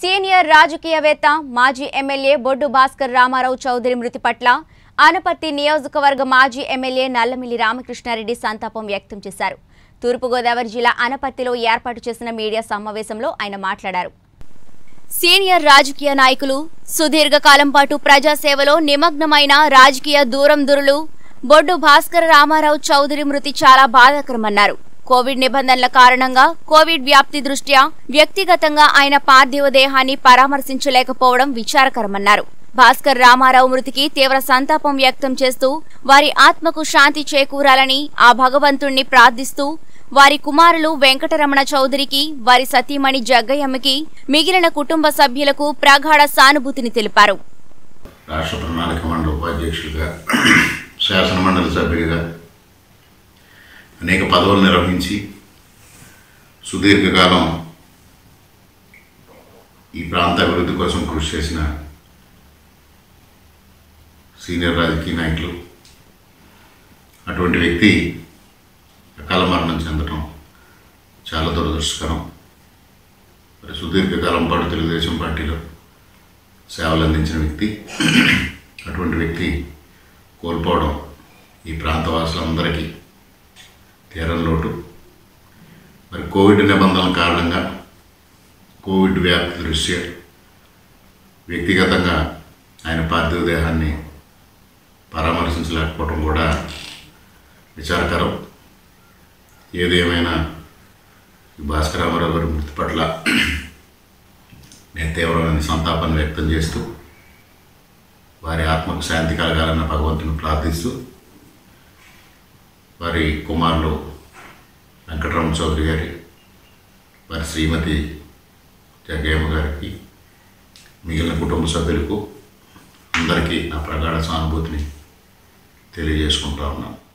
Senior రాజకీయవేత్త మాజీ M L A Boddu Bhaskar Ramarao Chowdary మృతి పట్ల ఆనపర్తి నియోజకవర్గ మాజీ ఎమ్మెల్యే నల్లమిల్లి రామకృష్ణారెడ్డి సంతాపం వ్యక్తం చేశారు. తూర్పుగోదావరి జిల్లా ఆనపర్తిలో ఏర్పాటు చేసిన మీడియా సమావేశంలో ఆయన మాట్లాడారు. సీనియర్ రాజకీయ నాయకులు సుదీర్ఘకాలం పాటు ప్రజాసేవలో నిమగ్నమైన రాజకీయ దూరం దురులు బొడ్డు భాస్కర రామారావు చౌదరి మృతి చాలా బాధాకరమన్నారు. కోవిడ్ నిబంధనల కారణంగా కోవిడ్ వ్యాప్తి దృష్ట్యా వ్యక్తిగతంగా ఆయన పార్థివ దేహాన్ని పరామర్శించలేకపోవడం విచారకరమన్నారు. భాస్కర్ రామారావు మృతికి తీవ్ర సంతాపం వ్యక్తం చేస్తూ వారి ఆత్మకు శాంతి చేకూరాలని ఆ భగవంతుణ్ణి ప్రార్థిస్తూ వారి కుమారులు వెంకటరమణ చౌదరికి వారి సతీమణి జగ్గయ్యమ్మకి మిగిలిన కుటుంబ సభ్యులకు ప్రగాఢ సానుభూతిని తెలిపారు. రాష్ట్ర ప్రణాళిక మండలి ఉపాధ్యక్షుడిగా శాసనమండలి సభ్యుడిగా అనేక పదవులు నిర్వహించి సుదీర్ఘకాలం ఈ ప్రాంత అభివృద్ధి కోసం కృషి చేసిన సీనియర్ రాజకీయ నాయకులు అటువంటి వ్యక్తి అకాల మరణం చెందడం చాలా దురదృష్టకరం. మరి సుదీర్ఘకాలం పాటు తెలుగుదేశం పార్టీలో సేవలు అందించిన వ్యక్తి అటువంటి వ్యక్తి కోల్పోవడం ఈ ప్రాంతవాసులందరికీ తీరం లోటు. మరి కోవిడ్ నిబంధనల కారణంగా కోవిడ్ వ్యాప్తి దృష్ట్యా వ్యక్తిగతంగా ఆయన పార్థివ దేహాన్ని పరామర్శించలేకపోవడం కూడా విచారకరం. ఏదేమైనా ఈ భాస్కరామారావు గారి మృతి పట్ల నేను తీవ్రమైన సంతాపాన్ని వ్యక్తం చేస్తూ వారి ఆత్మకు శాంతి కలగాలన్న భగవంతుని ప్రార్థిస్తూ వారి కుమారులు వెంకటరమణ చౌదరి గారి వారి శ్రీమతి జగ్గయ్యమ్మ గారికి మిగిలిన కుటుంబ సభ్యులకు అందరికీ నా ప్రగాఢ సానుభూతిని తెలియజేసుకుంటా ఉన్నాను.